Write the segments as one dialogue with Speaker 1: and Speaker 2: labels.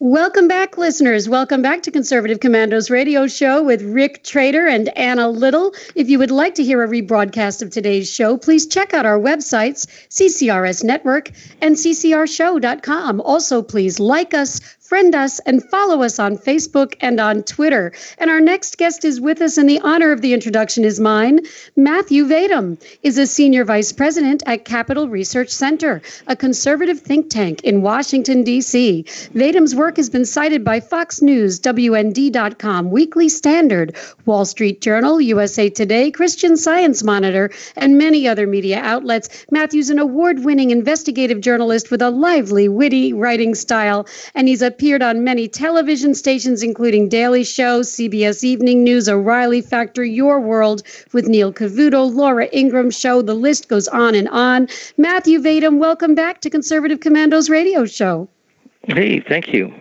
Speaker 1: Welcome back, listeners. Welcome back to Conservative Commandos radio show with Rick Trader and Anna Little. If you would like to hear a rebroadcast of today's show, please check out our websites, CCRS Network and CCRShow.com. Also, please like us, friend us, and follow us on Facebook and on Twitter. And our next guest is with us, and the honor of the introduction is mine. Matthew Vadum is a senior vice president at Capital Research Center, a conservative think tank in Washington, D.C. Vadum's work has been cited by Fox News, WND.com, Weekly Standard, Wall Street Journal, USA Today, Christian Science Monitor, and many other media outlets. Matthew's an award winning investigative journalist with a lively, witty writing style, and he's a appeared on many television stations, including Daily Show, CBS Evening News, O'Reilly Factor, Your World with Neil Cavuto, Laura Ingraham Show. The list goes on and on. Matthew Vadum, welcome back to Conservative Commandos Radio Show.
Speaker 2: Hey, thank you.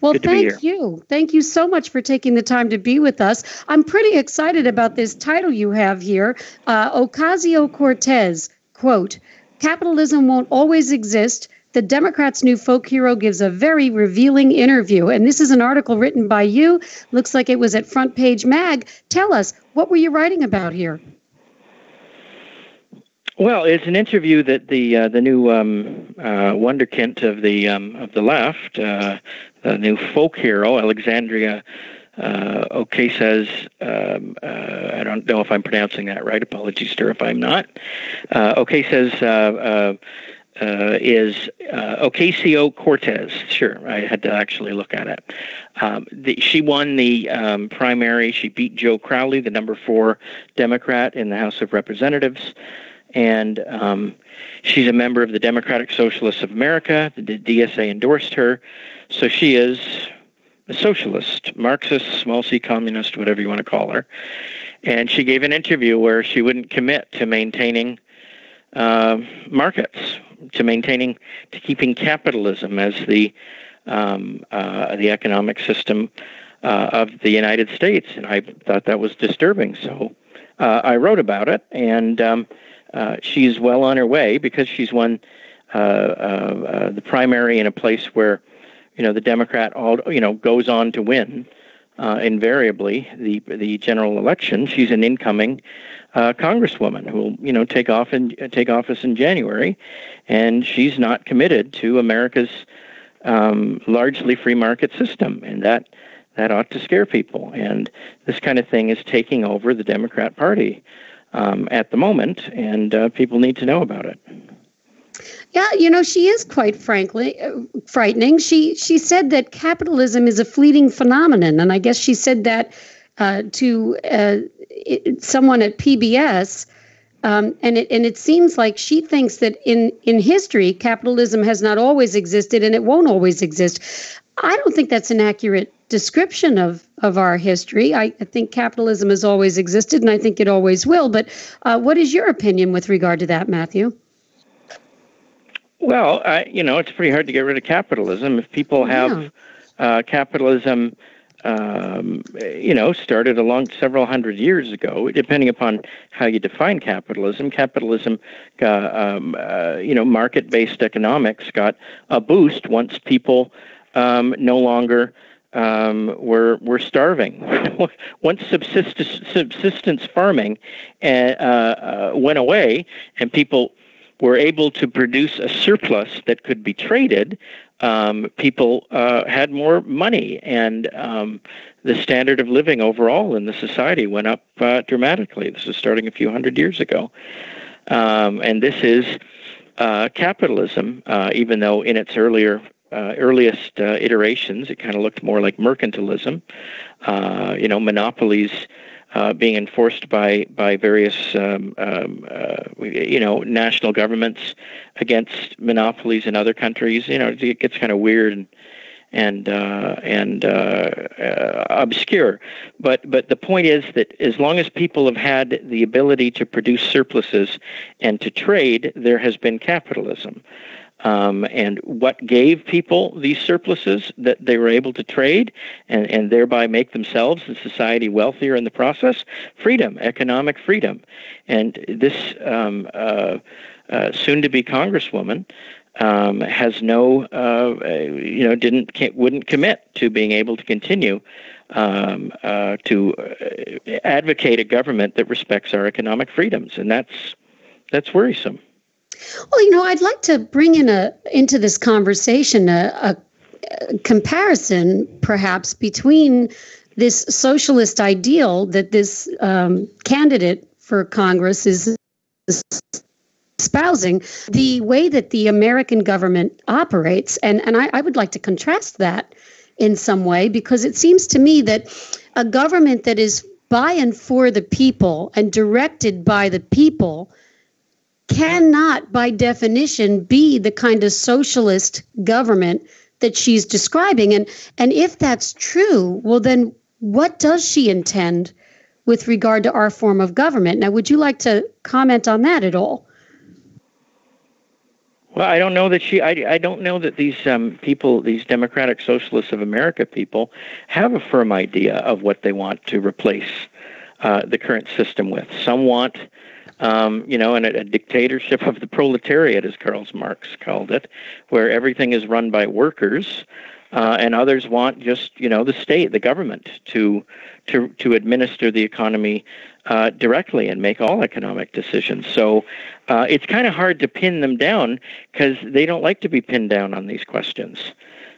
Speaker 1: Well, thank you. Thank you so much for taking the time to be with us. I'm pretty excited about this title you have here uh, Ocasio Cortez, quote, Capitalism won't always exist, the Democrats' new folk hero gives a very revealing interview. And this is an article written by you. Looks like it was at Front Page Mag. Tell us, what were you writing about here?
Speaker 2: Well, it's an interview that the uh, the new um, uh, wonderkind of the um, of the left, uh, the new folk hero, Alexandria uh, Ocasio. Um, uh, I don't know if I'm pronouncing that right. Apologies, sir, if I'm not. Uh, Ocasio uh, uh, is uh, Ocasio Cortez. Sure, I had to actually look at it. Um, the, she won the um, primary. She beat Joe Crowley, the number four Democrat in the House of Representatives, and um, she's a member of the Democratic Socialists of America. The DSA endorsed her, so she is a socialist, Marxist, small c communist, whatever you want to call her. And she gave an interview where she wouldn't commit to maintaining uh, markets, to maintaining, to keeping capitalism as the um, uh, the economic system uh, of the United States, and I thought that was disturbing. So uh, I wrote about it, and um, uh, she's well on her way because she's won uh, the primary in a place where you know the Democrat all you know goes on to win uh, invariably the the general election. She's an incoming uh, congresswoman who will you know take off and take office in January, and she's not committed to America's um, largely free market system, and that that ought to scare people. And this kind of thing is taking over the Democrat Party um, at the moment, and uh, people need to know about it.
Speaker 1: Yeah, you know, she is quite frankly uh, frightening. She she said that capitalism is a fleeting phenomenon, and I guess she said that uh, to uh, it, someone at PBS. Um, and it and it seems like she thinks that in in history capitalism has not always existed and it won't always exist. I don't think that's an accurate description of of our history. I, I think capitalism has always existed, and I think it always will. But uh, what is your opinion with regard to that, Matthew?
Speaker 2: Well, I, you know, it's pretty hard to get rid of capitalism. If people have yeah. uh, capitalism, um, you know, started along several hundred years ago, depending upon how you define capitalism. Capitalism, uh, um, uh, you know, market-based economics got a boost once people um, no longer um, were were starving. Once subsistence, subsistence farming uh, uh, went away, and people were able to produce a surplus that could be traded, um, people uh, had more money, and um, the standard of living overall in the society went up uh, dramatically. This is starting a few hundred years ago, um, and this is uh, capitalism, uh, even though in its earlier uh, earliest uh, iterations, it kind of looked more like mercantilism. You know, monopolies uh, being enforced by by various um, um, uh, you know national governments against monopolies in other countries. You know, it gets kind of weird and and uh, and uh, uh, obscure. But but the point is that as long as people have had the ability to produce surpluses and to trade, there has been capitalism. Um, and what gave people these surpluses that they were able to trade and, and thereby make themselves and society wealthier in the process? Freedom, economic freedom. And this um, uh, uh, soon to be Congresswoman um, has no, uh, you know, didn't wouldn't commit to being able to continue um, uh, to uh, advocate a government that respects our economic freedoms, and that's that's worrisome.
Speaker 1: Well, you know, I'd like to bring in a into this conversation a, a comparison, perhaps, between this socialist ideal that this um, candidate for Congress is espousing, the way that the American government operates, and and I, I would like to contrast that in some way because it seems to me that a government that is by and for the people and directed by the people cannot, by definition, be the kind of socialist government that she's describing. And and if that's true, well then what does she intend with regard to our form of government? Now, would you like to comment on that at all?
Speaker 2: Well, I don't know that she. I, I don't know that these um, people, these Democratic Socialists of America people, have a firm idea of what they want to replace uh, the current system with. Some want, um, you know, an, a dictatorship of the proletariat, as Karl Marx called it, where everything is run by workers, uh, and others want just, you know, the state, the government, to to to administer the economy uh, directly and make all economic decisions. So uh, it's kind of hard to pin them down because they don't like to be pinned down on these questions.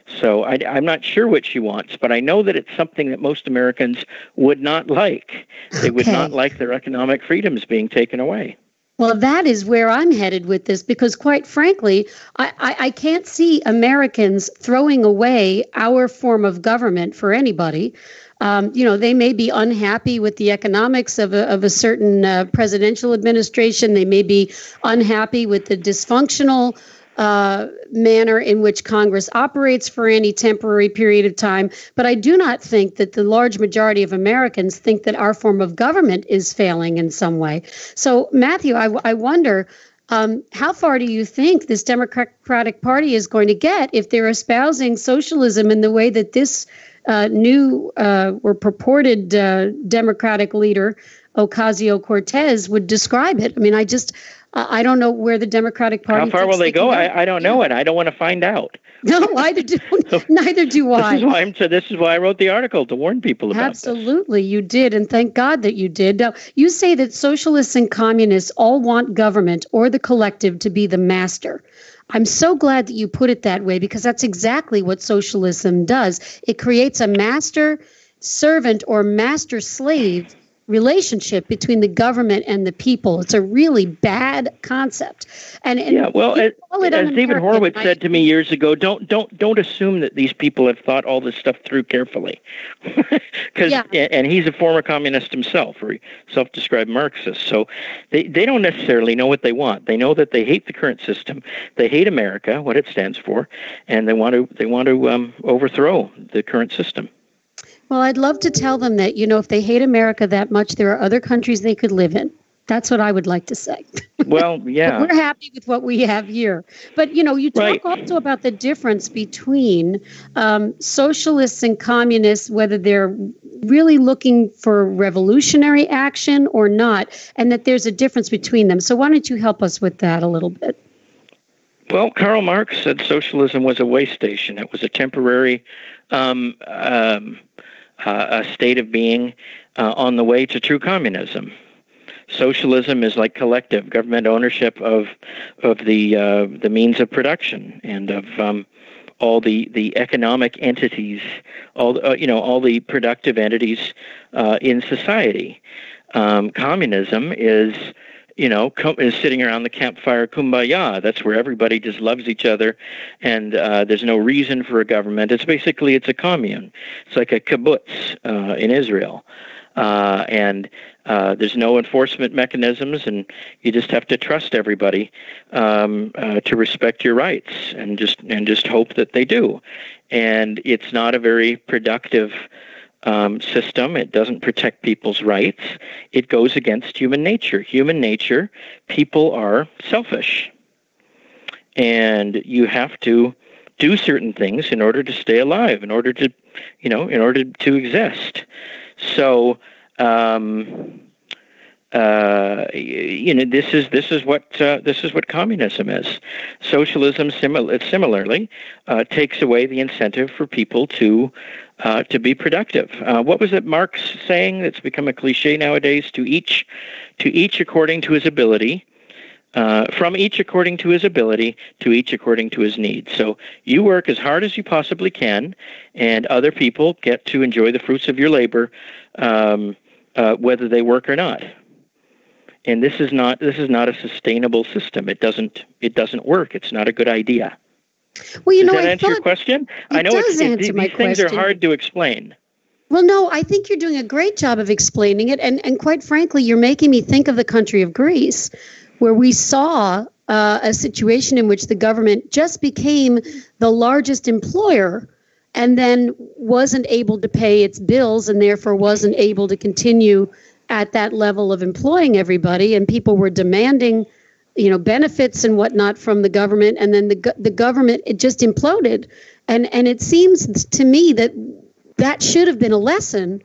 Speaker 2: So I, am not sure what she wants, but I know that it's something that most Americans would not like. They would not like their economic freedoms being taken away.
Speaker 1: Well, that is where I'm headed with this because, quite frankly, I, I, I, can't see Americans throwing away our form of government for anybody. Um, you know, they may be unhappy with the economics of a, of a certain uh, presidential administration. They may be unhappy with the dysfunctional uh, manner in which Congress operates for any temporary period of time. But I do not think that the large majority of Americans think that our form of government is failing in some way. So, Matthew, I, I wonder. Um, how far do you think this Democratic Party is going to get if they're espousing socialism in the way that this uh, new uh, or purported uh, Democratic leader, Ocasio Cortez, would describe it. I mean, I just, I don't know where the Democratic Party.
Speaker 2: How far will they, go? I, I, don't know, it. I don't want to find out.
Speaker 1: No, neither do neither do
Speaker 2: I. This is why I'm. So this is why I wrote the article to warn people about.
Speaker 1: Absolutely, this. you did, and thank God that you did. Now, you say that socialists and communists all want government or the collective to be the master. I'm so glad that you put it that way because that's exactly what socialism does. It creates a master servant or master slave relationship between the government and the people. It's a really bad concept. And, and
Speaker 2: yeah, well, as, as David Horowitz said to me years ago, don't don't don't assume that these people have thought all this stuff through carefully, because yeah. and he's a former communist himself, or self-described Marxist. So they they don't necessarily know what they want. They know that they hate the current system, they hate America, what it stands for, and they want to they want to um, overthrow the current system.
Speaker 1: Well, I'd love to tell them that, you know, if they hate America that much, there are other countries they could live in. That's what I would like to say.
Speaker 2: Well, yeah.
Speaker 1: we're happy with what we have here. But, you know, you talk right. also about the difference between um, socialists and communists, whether they're really looking for revolutionary action or not, and that there's a difference between them. So, why don't you help us with that a little bit?
Speaker 2: Well, Karl Marx said socialism was a way station. It was a temporary um, um, uh, a state of being uh, on the way to true communism. Socialism is like collective government ownership of of the uh, the means of production and of um, all the, the economic entities, all uh, you know all the productive entities uh, in society. Um, communism is you know, is sitting around the campfire kumbaya. That's where everybody just loves each other, and uh, there's no reason for a government. It's basically it's a commune. It's like a kibbutz uh, in Israel, uh, and uh, there's no enforcement mechanisms, and you just have to trust everybody um, uh, to respect your rights, and just and just hope that they do. And it's not a very productive um, system. It doesn't protect people's rights. It goes against human nature. Human nature, people are selfish. And you have to do certain things in order to stay alive, in order to, you know, in order to exist. So, um, uh, you know, this is this is what uh, this is what communism is. Socialism, simil- similarly, uh, takes away the incentive for people to uh, to be productive. Uh, what was it Marx saying? That's become a cliche nowadays. To each, to each according to his ability. From each according to his ability, to each according to his needs. So you work as hard as you possibly can, and other people get to enjoy the fruits of your labor, um, whether they work or not and this is not this is not a sustainable system. It doesn't it doesn't work. It's not a good idea.
Speaker 1: Well, you
Speaker 2: does
Speaker 1: know,
Speaker 2: that
Speaker 1: I
Speaker 2: answer your question?
Speaker 1: I
Speaker 2: know
Speaker 1: does
Speaker 2: it's,
Speaker 1: answer
Speaker 2: it, these
Speaker 1: my
Speaker 2: things
Speaker 1: question.
Speaker 2: are hard to explain.
Speaker 1: Well, no, I think you're doing a great job of explaining it, and and quite frankly, you're making me think of the country of Greece, where we saw uh, a situation in which the government just became the largest employer and then wasn't able to pay its bills and therefore wasn't able to continue at that level of employing everybody and people were demanding you know benefits and whatnot from the government and then the the government it just imploded. And and it seems to me that that should have been a lesson.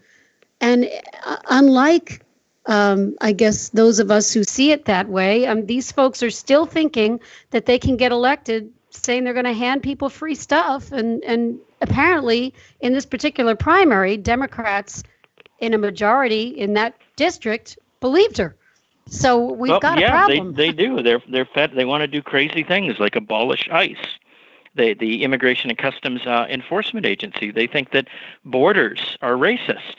Speaker 1: And uh, unlike um, I guess those of us who see it that way, um, these folks are still thinking that they can get elected, saying they're going to hand people free stuff, and and apparently in this particular primary, Democrats in a majority in that district believed her. So we've
Speaker 2: well,
Speaker 1: got
Speaker 2: yeah,
Speaker 1: a problem.
Speaker 2: they they do. They're they're fed. They want to do crazy things like abolish ICE. the the Immigration and Customs uh, Enforcement Agency. They think that borders are racist,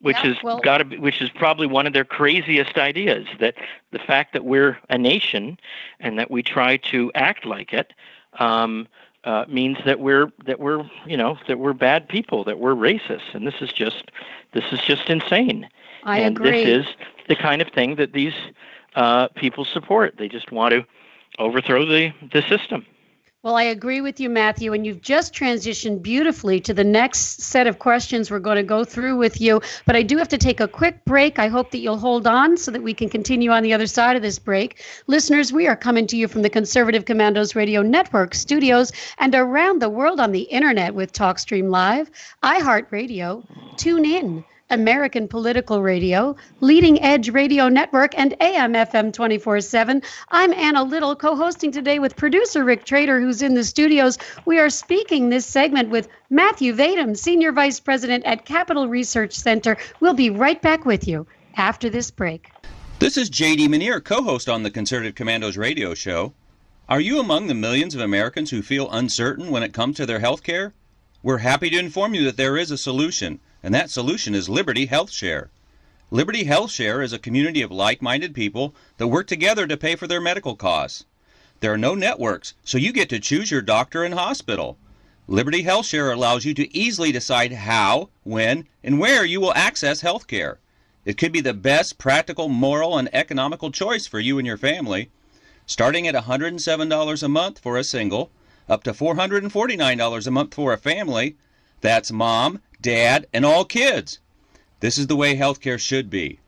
Speaker 2: which
Speaker 1: Yeah,
Speaker 2: is
Speaker 1: well-
Speaker 2: got to be, which is probably one of their craziest ideas. That the fact that we're a nation and that we try to act like it um, uh, means that we're that we're you know that we're bad people, that we're racist, and this is just this is just insane.
Speaker 1: I
Speaker 2: and
Speaker 1: agree.
Speaker 2: this is the kind of thing that these uh, people support. They just want to overthrow the, the system.
Speaker 1: Well, I agree with you, Matthew, and you've just transitioned beautifully to the next set of questions we're going to go through with you. But I do have to take a quick break. I hope that you'll hold on so that we can continue on the other side of this break. Listeners, we are coming to you from the Conservative Commandos Radio Network studios and around the world on the internet with TalkStream Live, iHeartRadio, Tune In. American Political Radio, Leading Edge Radio Network, and AM FM 24 7. I'm Anna Little, co hosting today with producer Rick Trader, who's in the studios. We are speaking this segment with Matthew Vadum, Senior Vice President at Capital Research Center. We'll be right back with you after this break.
Speaker 3: This is JD Manier, co host on the Conservative Commandos radio show. Are you among the millions of Americans who feel uncertain when it comes to their health care? We're happy to inform you that there is a solution, and that solution is Liberty Health Share. Liberty Health Share is a community of like minded people that work together to pay for their medical costs. There are no networks, so you get to choose your doctor and hospital. Liberty Health Share allows you to easily decide how, when, and where you will access health care. It could be the best practical, moral, and economical choice for you and your family. Starting at $107 a month for a single, up to $449 a month for a family. That's mom, dad, and all kids. This is the way healthcare should be.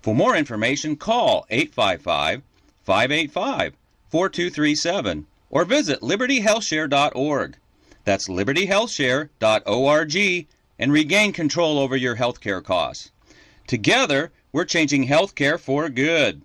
Speaker 3: For more information, call 855 585 4237 or visit libertyhealthshare.org. That's libertyhealthshare.org and regain control over your healthcare costs. Together, we're changing healthcare for good.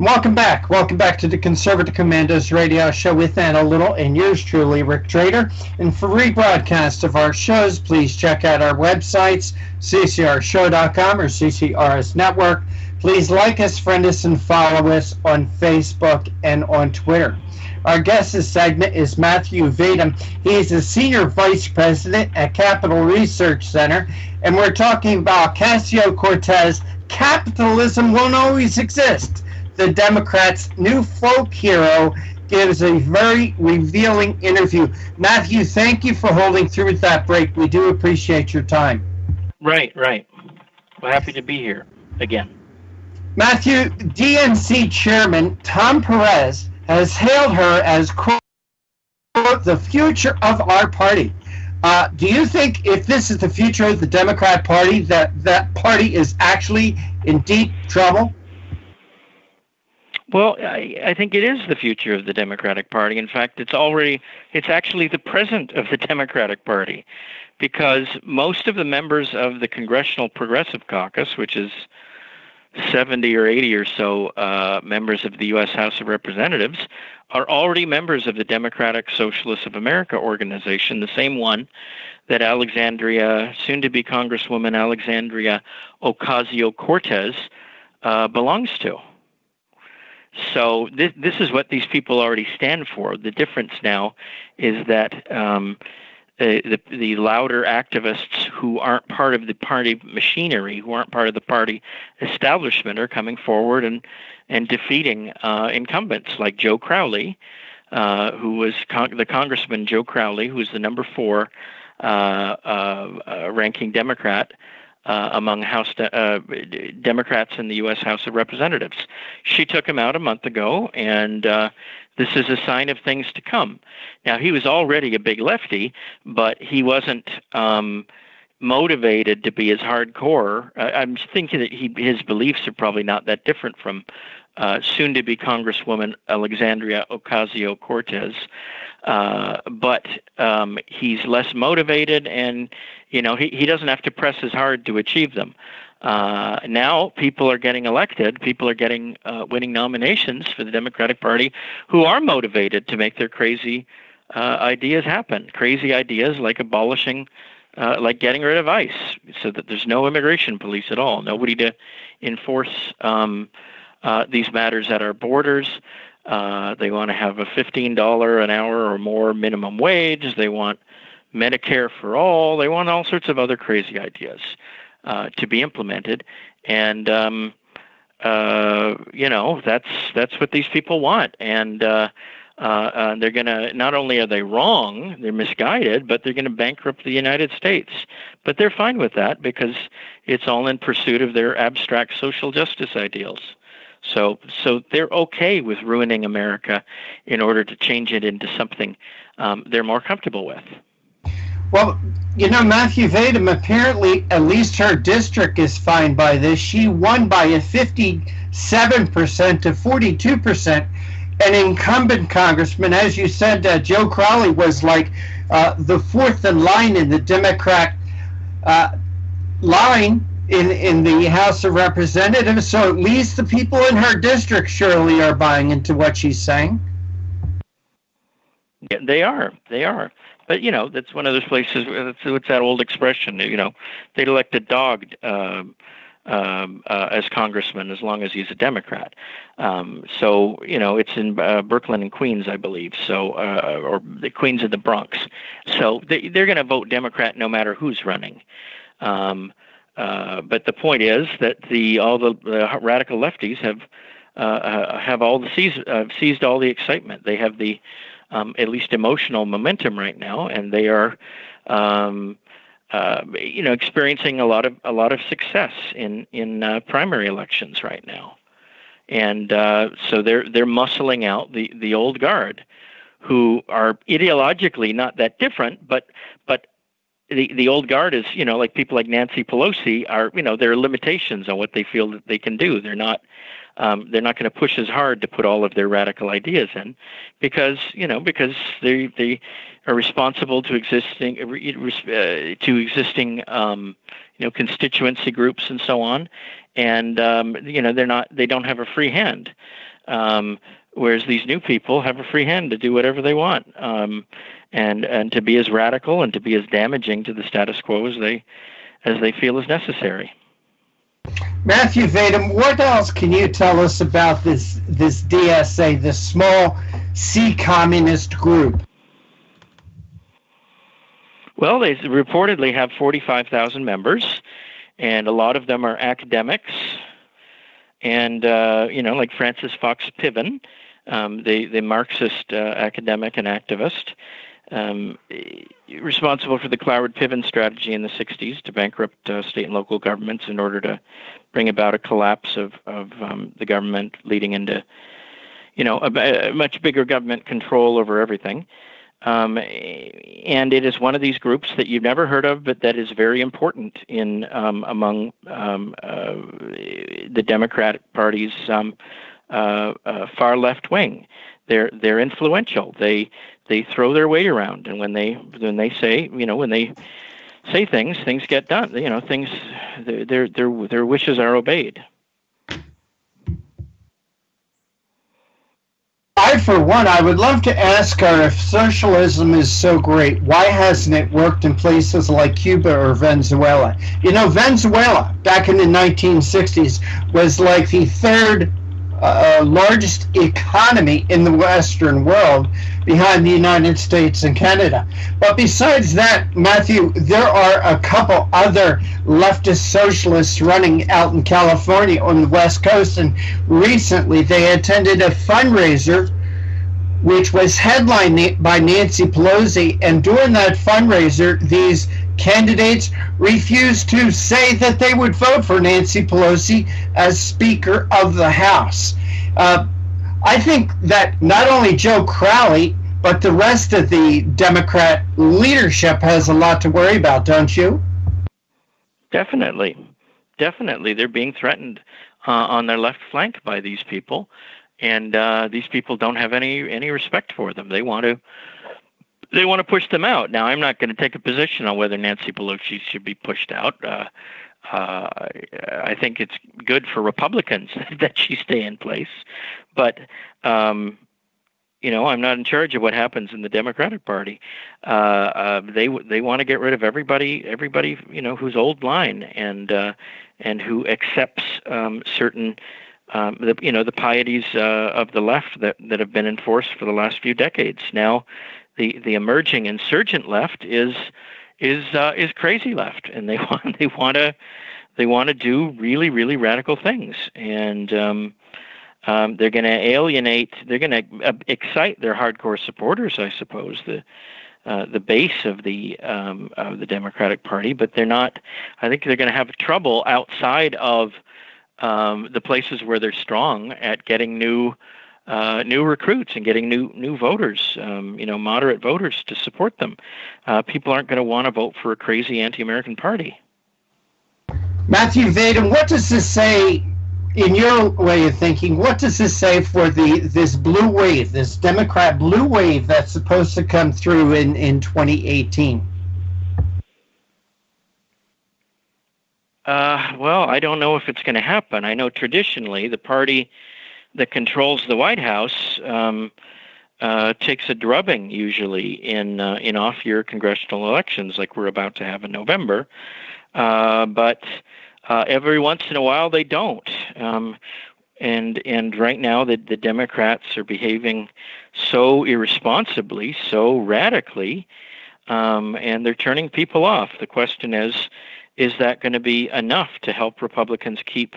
Speaker 4: Welcome back. Welcome back to the Conservative Commandos radio show with Anna Little and yours truly, Rick Trader. And for rebroadcast of our shows, please check out our websites, ccrshow.com or CCRS Network. Please like us, friend us, and follow us on Facebook and on Twitter. Our guest this segment is Matthew Vadum. He is a Senior Vice President at Capital Research Center, and we're talking about Ocasio Cortez. Capitalism won't always exist the Democrats' new folk hero gives a very revealing interview. Matthew, thank you for holding through that break. We do appreciate your time.
Speaker 2: Right, right. We're happy to be here again.
Speaker 4: Matthew, DNC Chairman Tom Perez has hailed her as, quote, the future of our party. Uh, do you think if this is the future of the Democrat Party, that that party is actually in deep trouble?
Speaker 2: Well, I, I think it is the future of the Democratic Party. In fact, it's already, it's actually the present of the Democratic Party because most of the members of the Congressional Progressive Caucus, which is 70 or 80 or so uh, members of the U.S. House of Representatives, are already members of the Democratic Socialists of America organization, the same one that Alexandria, soon to be Congresswoman Alexandria Ocasio Cortez, uh, belongs to. So this this is what these people already stand for. The difference now is that um, the, the, the louder activists who aren't part of the party machinery, who aren't part of the party establishment, are coming forward and and defeating uh, incumbents like Joe Crowley, uh, who was con- the Congressman Joe Crowley, who was the number four uh, uh, uh ranking Democrat uh, among House de- uh, Democrats in the U.S. House of Representatives. She took him out a month ago, and uh, this is a sign of things to come. Now, he was already a big lefty, but he wasn't. Um, motivated to be as hardcore. I'm thinking that he, his beliefs are probably not that different from uh, soon to be Congresswoman Alexandria Ocasio Cortez. Uh, but um, he's less motivated, and you know he, he doesn't have to press as hard to achieve them. Uh, now people are getting elected, people are getting uh, winning nominations for the Democratic Party who are motivated to make their crazy uh, ideas happen. Crazy ideas like abolishing, uh, like getting rid of ICE, so that there's no immigration police at all, nobody to enforce um, uh, these matters at our borders. Uh, they want to have a $15 an hour or more minimum wage. They want Medicare for all. They want all sorts of other crazy ideas uh, to be implemented. And, um, uh, you know, that's, that's what these people want. And, uh, uh, uh, they're going to not only are they wrong, they're misguided, but they're going to bankrupt the United States. But they're fine with that because it's all in pursuit of their abstract social justice ideals. So, so they're okay with ruining America in order to change it into something um, they're more comfortable with.
Speaker 4: Well, you know, Matthew Vadum, apparently, at least her district is fine by this. She won by a 57% to 42%. An incumbent congressman, as you said, uh, Joe Crowley was like uh, the fourth in line in the Democrat uh, line in in the House of Representatives. So at least the people in her district surely are buying into what she's saying.
Speaker 2: Yeah, they are. They are. But you know, that's one of those places. Where it's, that old expression. You know, they'd elect a dog um, um, uh, as congressman as long as he's a Democrat. Um, so you know, it's in uh, Brooklyn and Queens, I believe. So uh, or the Queens of the Bronx. So they, they're going to vote Democrat no matter who's running. Um, uh, but the point is that the all the, the radical lefties have uh, uh, have all the seized, uh, seized all the excitement. They have the um, at least emotional momentum right now, and they are, um, you know, experiencing a lot of a lot of success in in primary elections right now, and so they're they're muscling out the the old guard, who are ideologically not that different, but but the the old guard is you know like people like Nancy Pelosi are you know there are limitations on what they feel that they can do. They're not um, they're not going to push as hard to put all of their radical ideas in, because you know because they they are responsible to existing uh, uh to existing um, you know constituency groups and so on, and um, you know they're not they don't have a free hand. Um, whereas these new people have a free hand to do whatever they want. Um, and and to be as radical and to be as damaging to the status quo as they as they feel is necessary.
Speaker 4: Matthew Vadum, what else can you tell us about this this DSA, this small C communist group?
Speaker 2: Well, they reportedly have 45,000 members, and a lot of them are academics, and uh, you know, like Frances Fox Piven, um, the the Marxist uh, academic and activist, um, responsible for the Cloward-Piven strategy in the 60s to bankrupt uh, state and local governments in order to bring about a collapse of, of um, the government, leading into, you know, a, a, much bigger government control over everything. Um, and it is one of these groups that you've never heard of, but that is very important in um, among um, uh, the Democratic Party's um, uh, uh, far left wing. They're they're influential. They they throw their weight around, and when they when they say you know when they say things, things get done. You know things their their their, wishes are obeyed.
Speaker 4: I, for one, I would love to ask her if socialism is so great, why hasn't it worked in places like Cuba or Venezuela? You know, Venezuela, back in the 1960s, was like the third uh, largest economy in the Western world behind the United States and Canada. But besides that, Matthew, there are a couple other leftist socialists running out in California on the West Coast, and recently they attended a fundraiser which was headlined by Nancy Pelosi. And during that fundraiser, these candidates refused to say that they would vote for Nancy Pelosi as Speaker of the House. Uh, I think that not only Joe Crowley, but the rest of the Democrat leadership has a lot to worry about, don't you?
Speaker 2: Definitely. Definitely. They're being threatened uh, on their left flank by these people. And uh, these people don't have any any respect for them. They want to they want to push them out. Now, I'm not going to take a position on whether Nancy Pelosi should be pushed out. Uh, uh, I think it's good for Republicans that she stay in place, but um, you know, I'm not in charge of what happens in the Democratic Party. Uh, uh, they they want to get rid of everybody, everybody you know who's old line and uh, and who accepts um, certain. Um, the, you know the pieties uh, of the left that, that have been enforced for the last few decades. Now, the the emerging insurgent left is is uh, is crazy left, and they want they want to they want to do really really radical things, and um, um, they're going to alienate, they're going to uh, excite their hardcore supporters, I suppose the uh, the base of the um, of the Democratic Party, but they're not. I think they're going to have trouble outside of um, the places where they're strong at getting new uh, new recruits and getting new new voters, um, you know, moderate voters to support them. Uh, people aren't going to want to vote for a crazy anti-American party.
Speaker 4: Matthew Vadum, what does this say in your way of thinking? What does this say for the this blue wave, this Democrat blue wave that's supposed to come through in in 2018?
Speaker 2: Uh, well, I don't know if it's going to happen. I know traditionally the party that controls the White House um, uh, takes a drubbing usually in uh, in off-year congressional elections, like we're about to have in November. Uh, but uh, every once in a while, they don't. Um, and and right now, the the Democrats are behaving so irresponsibly, so radically, um, and they're turning people off. The question is, is that going to be enough to help Republicans keep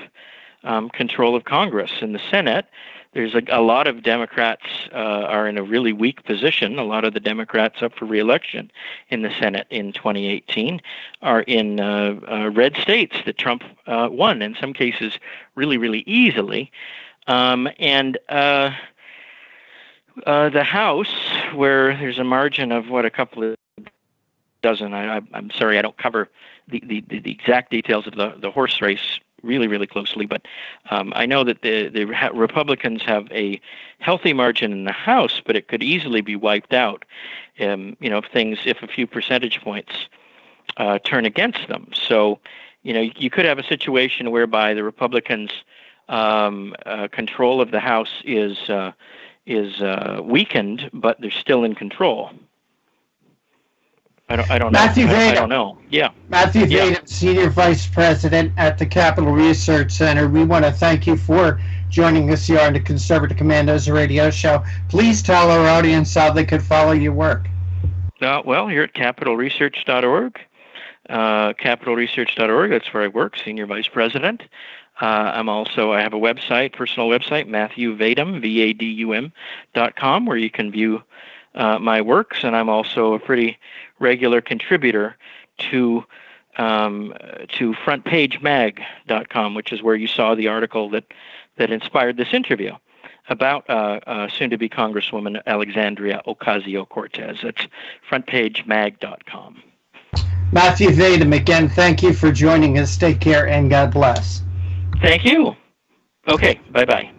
Speaker 2: um, control of Congress. In the Senate, there's a, a lot of Democrats uh, are in a really weak position. A lot of the Democrats up for reelection in the Senate in 2018 are in uh, uh, red states that Trump uh, won, in some cases, really, really easily. Um, and uh, uh, the House, where there's a margin of what a couple of dozen. I, am sorry, I don't cover the, the, the exact details of the, the horse race really, really closely. But um, I know that the, the Republicans have a healthy margin in the House, but it could easily be wiped out. Um, you know, if things, if a few percentage points uh, turn against them. So, you know, you could have a situation whereby the Republicans' um, uh, control of the House is uh, is uh, weakened, but they're still in control. I don't, I don't
Speaker 4: Matthew
Speaker 2: know.
Speaker 4: Vadum.
Speaker 2: I, don't know. Yeah.
Speaker 4: Matthew
Speaker 2: yeah.
Speaker 4: Senior Vice President at the Capital Research Center. We want to thank you for joining us here on the Conservative Commandos radio show. Please tell our audience how they could follow your work.
Speaker 2: Uh, well, here at capitalresearch.org. Uh, capitalresearch.org, that's where I work, Senior Vice President. Uh, I'm also, I have a website, personal website, Matthew Vadum, V-A-D-U-M dot com, where you can view uh, my works, and I'm also a pretty regular contributor to um, to frontpagemag.com, which is where you saw the article that that inspired this interview about uh, uh, soon-to-be Congresswoman Alexandria Ocasio-Cortez. That's frontpagemag.com.
Speaker 4: Matthew Vadum, again, thank you for joining us. Take care and God bless.
Speaker 2: Thank you. Okay, bye-bye.